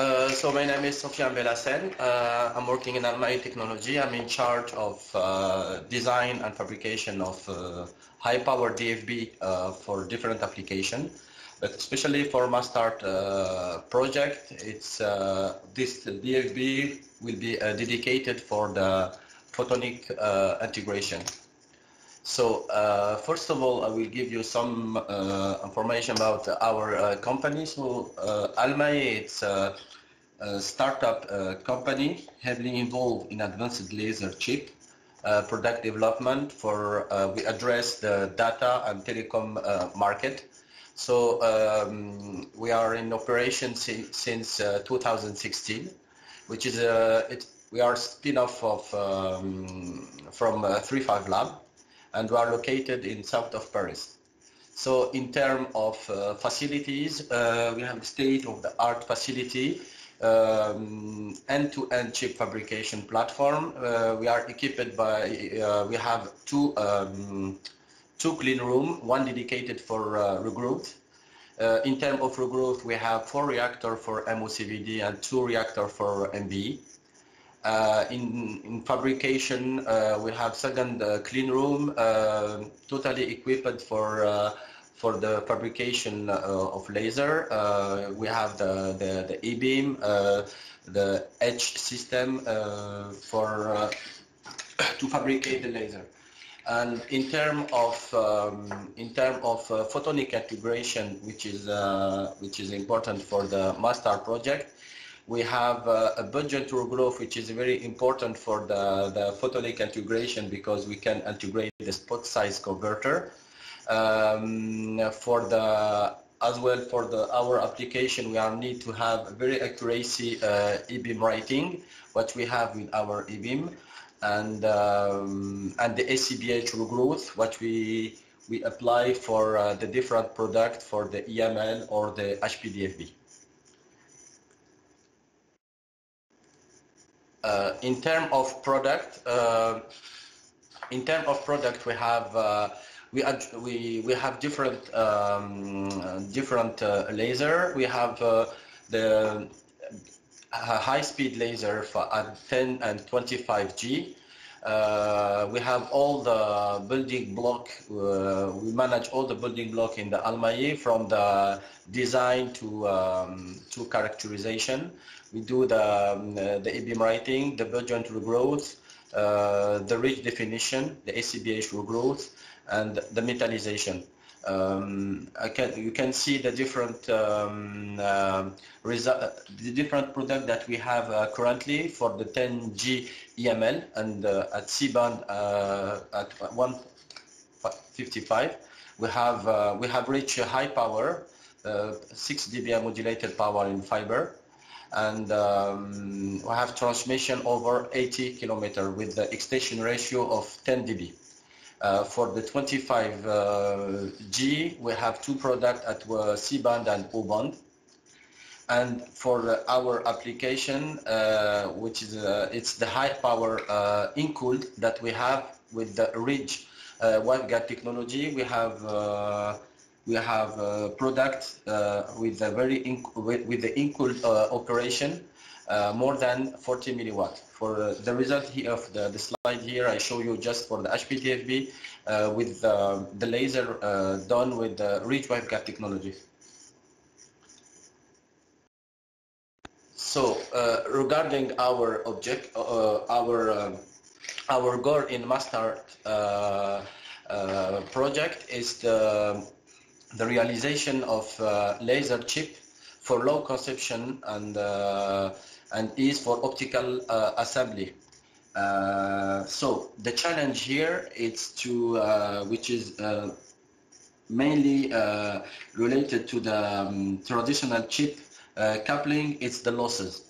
Uh, so my name is Sofiane Belahsene. Uh, I'm working in Almae Technology. I'm in charge of uh, design and fabrication of uh, high-power DFB uh, for different applications. But especially for MASSTART project, it's this DFB will be dedicated for the photonic integration. So uh, first of all, I will give you some uh, information about our uh, company. So uh, Almae, it's a, a startup uh, company heavily involved in advanced laser chip uh, product development for, uh, we address the data and telecom market. So um, we are in operation si since 2016, which is a, it, we are spin-off of um, from III-V Lab and we are located in south of Paris. So in terms of uh, facilities, uh, we have state-of-the-art facility, um, end-to-end chip fabrication platform. Uh, we are equipped by, uh, we have two, um, two clean room, one dedicated for uh, regrowth. Uh, in terms of regrowth, we have four reactor for MOCVD and two reactor for MBE. Uh, in, in fabrication, uh, we have second uh, clean room, uh, totally equipped for uh, for the fabrication uh, of laser. we have the the, the e-beam, the etch system for to fabricate the laser. And in terms of um, in terms of photonic integration, which is which is important for the MASSTART project, we have uh, a butt-joint growth, which is very important for the, the photonic integration because we can integrate the spot size converter. Um, for the as well for the our application, we are need to have very accuracy uh, e-beam writing, what we have with our e-beam, and um, and the ACBH growth, what we we apply for uh, the different product for the EML or the HPDFB. Uh, in terms of product, uh, in terms of product, we have uh, we we we have different um, different uh, laser. We have uh, the high-speed laser for at 10 and 25 G. Uh, we have all the building block. we manage all the building block in the Almae from the design to um, to characterization. We do the, um, the e-beam writing, the butt-joint regrowth, uh, the ridge definition, the ACBH growth, and the metallization. Um, can, you can see the different um, uh, the different product that we have uh, currently for the 10G EML and uh, at C-band uh, at 155 we have uh, we have reached high power uh, 6 dBm modulated power in fiber and um, we have transmission over 80 kilometer with the extinction ratio of 10 dB. Uh, for the 25G, uh, we have two products at uh, C-band and O-band. And for our application, uh, which is uh, it's the high power uh, uncooled that we have with the Ridge uh, waveguide technology, we have we have a product uh, with a very with, with, the uncooled uh, operation uh, more than 40 milliwatt. For the result here of the, the, slide here, I show you just for the HPDFB with the laser done with the Ridge waveguide technology. So uh, regarding our object, uh, our uh, our goal in MASSTART project is the the realization of uh, laser chip for low consumption and uh, and ease for optical uh, assembly. Uh, so the challenge here is to uh, which is uh, mainly related to the um, traditional chip coupling. It's the losses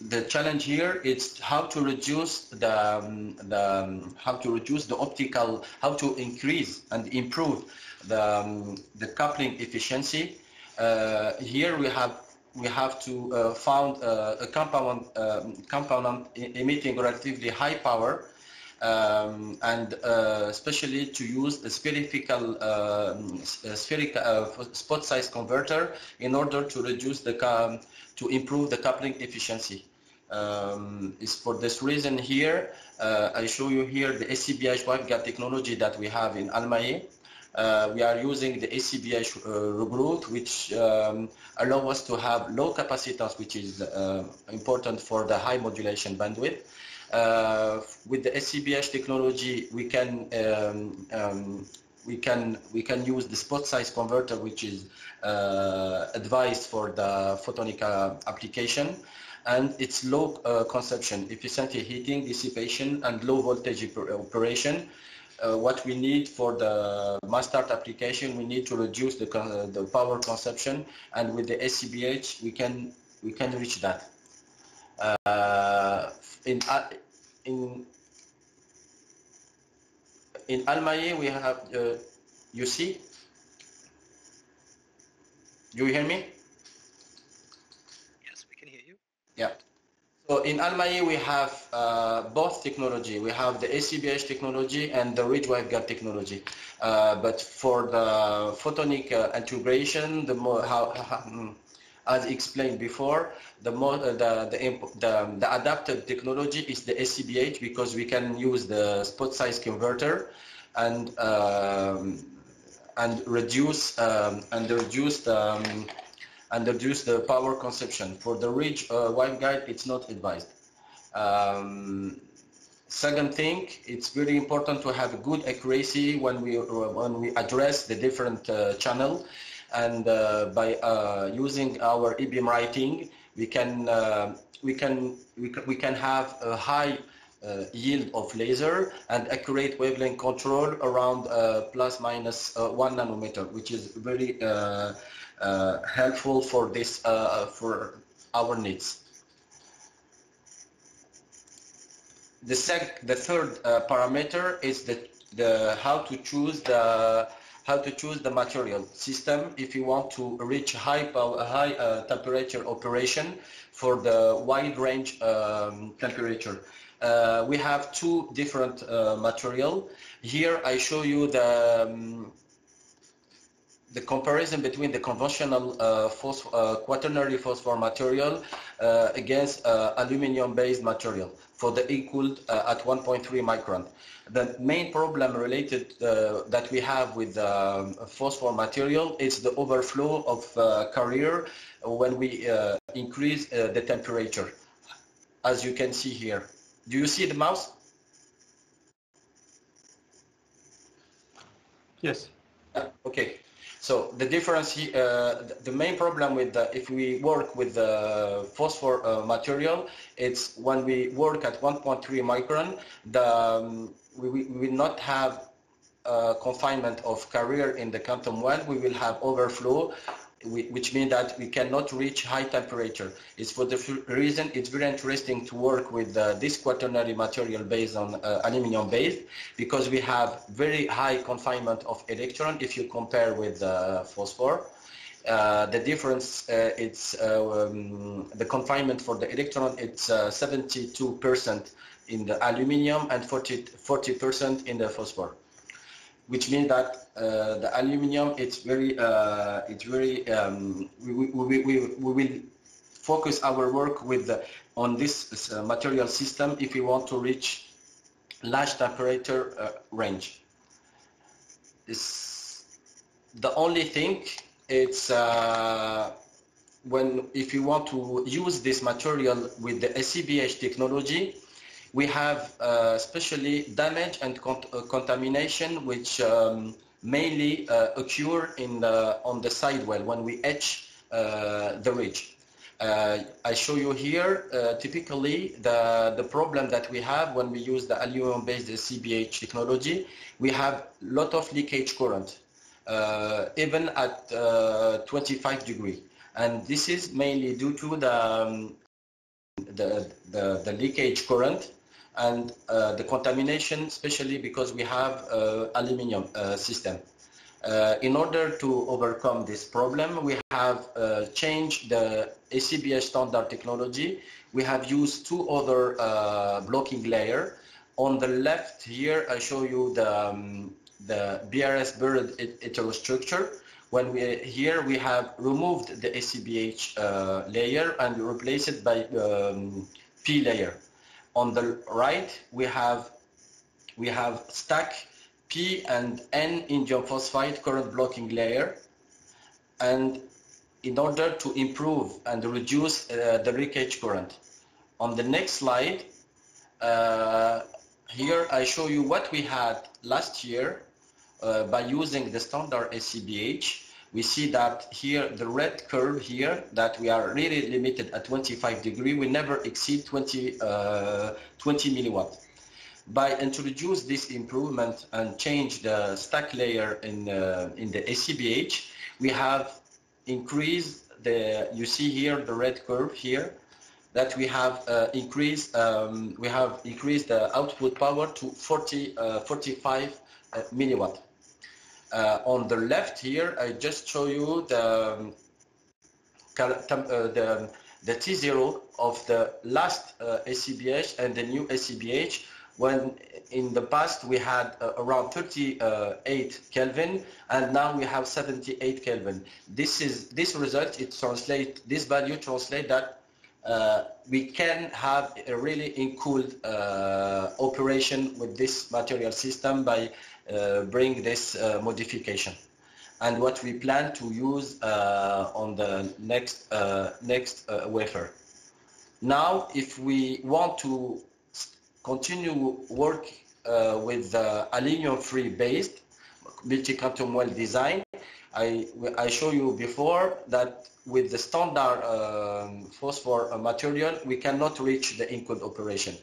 the challenge here is how to reduce the, um, the um, how to reduce the optical how to increase and improve the um, the coupling efficiency uh, here we have we have to uh, found uh, a compound um, component emitting relatively high power um, and uh, especially to use a spherical, um, spherical uh, spot size converter in order to reduce the to improve the coupling efficiency. Um, is for this reason here, uh, I show you here the ACBH waveguide technology that we have in Almae. Uh, we are using the ACBH uh, route, which um, allow us to have low capacitance, which is uh, important for the high modulation bandwidth. Uh, with the ACBH technology, we can um, um, we can we can use the spot size converter, which is uh, advised for the photonica application and it's low uh, consumption, efficiency heating, dissipation, and low voltage operation. Uh, what we need for the MASSTART application, we need to reduce the, uh, the power consumption, and with the ACBH, we can we can reach that. Uh, in uh, in in Almae, we have uh, you see. Do You hear me? Yes, we can hear you. Yeah. So in Almae, we have uh, both technology. We have the ACBH technology and the ridge waveguide technology. Uh, but for the photonic uh, integration, the more how, how, hmm, as explained before, the more uh, the, the, the the adapted technology is the ACBH because we can use the spot size converter and um, and reduce um, and reduce the um, and reduce the power consumption. For the ridge uh, waveguide, it's not advised. Um, second thing, it's very important to have good accuracy when we when we address the different uh, channel, and uh, by uh, using our e-beam writing, we can uh, we can we can we can have a high uh, yield of laser and accurate wavelength control around uh, plus minus uh, one nanometer, which is very uh, uh, helpful for this uh, for our needs. The sec the third parameter is the the how to choose the how to choose the material system if you want to reach high power, high uh, temperature operation for the wide range um, temperature. Uh, we have two different uh, material. Here I show you the um, the comparison between the conventional uh, uh, quaternary phosphor material uh, against uh, aluminum-based material for the equal at 1.3 micron. The main problem related that we have with um, phosphor material is the overflow of carrier when we increase the temperature, as you can see here. Do you see the mouse? Yes. Okay. So the difference, uh, the main problem with the, if we work with the phosphor uh, material, it's when we work at 1.3 micron, the, um, we, we, will not have uh, confinement of carrier in the quantum well, we will have overflow which means that we cannot reach high temperature. It's for the reason it's very interesting to work with uh, this quaternary material based on uh, aluminum base because we have very high confinement of electron if you compare with uh, phosphor. Uh, the difference, uh, it's uh, um, the confinement for the electron, it's 72% in the aluminum and 40, 40% in the phosphor which means that uh, the aluminium it's very uh, it's very um, we, we, we, we will focus our work with the, on this uh, material system if we want to reach large temperature uh, range. It's the only thing it's uh, when if you want to use this material with the SCBH technology we have uh, especially damage and uh, contamination, which um, mainly uh, occur in the, on the sidewall when we etch uh, the ridge. Uh, I show you here uh, typically the, the problem that we have when we use the aluminum-based CBH technology. We have a lot of leakage current, even at 25 degree. And this is mainly due to the, um, the, the, the leakage current and uh, the contamination, especially because we have uh, aluminium uh, system. Uh, in order to overcome this problem, we have uh, changed the ACBH standard technology. We have used two other uh, blocking layer On the left here, I show you the, um, the BRS buried heterostructure. When we here we have removed the ACBH layer and replaced it by um, P layer. On the right, we have we have stack P and N indium phosphide current blocking layer. And in order to improve and reduce uh, the leakage current. On the next slide, uh, here I show you what we had last year uh, by using the standard ACBH. We see that here the red curve here that we are really limited at 25 degree. We never exceed 20, uh, 20 milliwatt. By introduce this improvement and change the stack layer in, uh, in the ACBH, we have increased the, you see here the red curve here, that we have uh, increased, um, we have increased the output power to 40, uh, 45 uh, milliwatt. Uh, on the left here, I just show you the, um, uh, the, the T0 of the last ACBH and the new ACBH when in the past we had uh, around 38 Kelvin and now we have 78 Kelvin. This is this result it translate this value translate that uh, we can have a really uncooled uh, operation with this material system by uh, bring this uh, modification and what we plan to use uh, on the next next wafer. Now if we want to continue work uh, with the aluminum-free based multi-quantum well design. I, I show you before that with the standard um, phosphor material, we cannot reach the uncooled operation.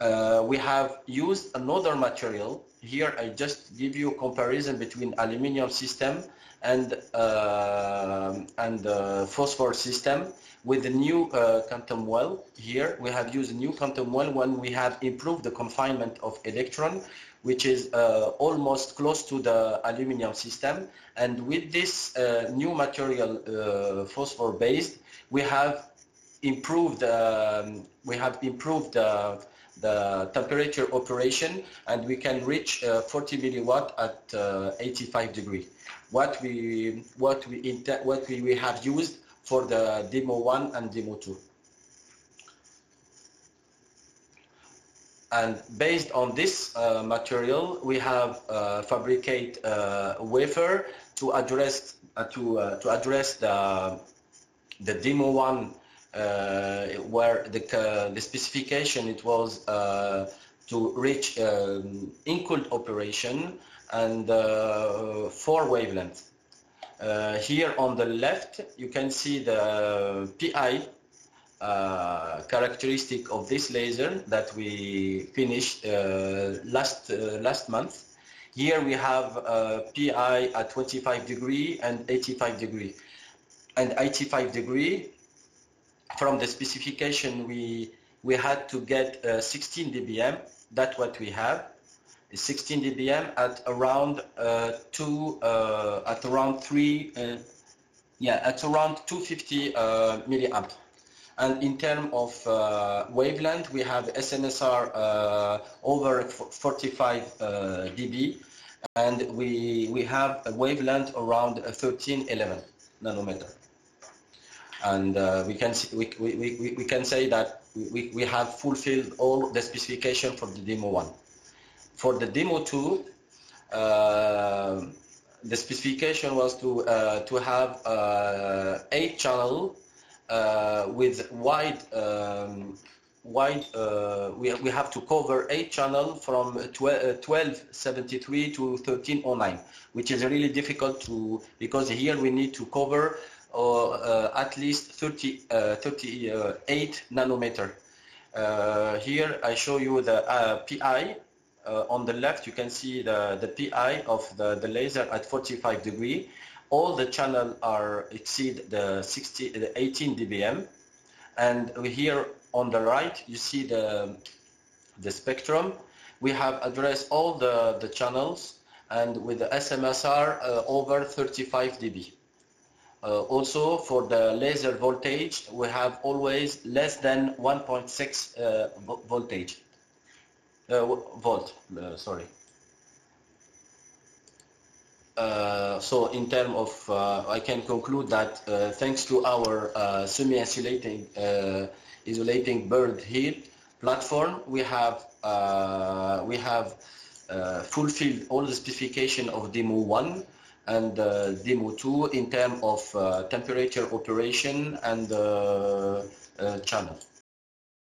Uh, we have used another material. Here I just give you a comparison between aluminum system and, uh, and the phosphor system with the new uh, quantum well here, we have used a new quantum well when we have improved the confinement of electron, which is uh, almost close to the aluminum system. And with this uh, new material, uh, phosphor based, we have improved um, we have improved the temperature operation, and we can reach uh, 40 milliwatt at uh, 85 degree. What we what we what we, we have used for the demo 1 and demo 2. And based on this uh, material, we have uh, fabricate uh, wafer to address uh, to to address the the demo one where the the specification it was to reach um, uncooled operation and four wavelengths. Uh, here on the left, you can see the PI uh, characteristic of this laser that we finished uh, last uh, last month. Here we have uh, PI at 25 degree and 85 degree. And 85 degree, from the specification, we we had to get uh, 16 dBm. That's what we have. 16 dBm at around uh, two uh, at around three uh, yeah at around 250 uh, milliamp and in terms of uh, wavelength we have SMSR uh, over 45 dB and we we have a wavelength around 1311 nanometer and we can we, we, we, we can say that we, we have fulfilled all the specification for the demo one. For the demo 2, uh, the specification was to uh, to have uh, eight channel uh, with wide um, wide uh, we, we have to cover eight channel from 12, 1273 to 1309 which is really difficult to because here we need to cover uh, at least 30 38 nanometer here I show you the PI uh, on the left, you can see the, the PI of the, the laser at 45 degree. All the channel are exceed the 60, the 18 dBm. And here on the right, you see the, the spectrum. We have addressed all the, the channels and with the SMSR uh, over 35 dB. Uh, also for the laser voltage, we have always less than 1.6 uh, voltage. uh, volt, uh, sorry. Uh, so in terms of, uh, I can conclude that thanks to our semi-insulating isolating bird heat platform, we have we have fulfilled all the specification of demo one and demo two in terms of uh, temperature operation and uh, uh, channel.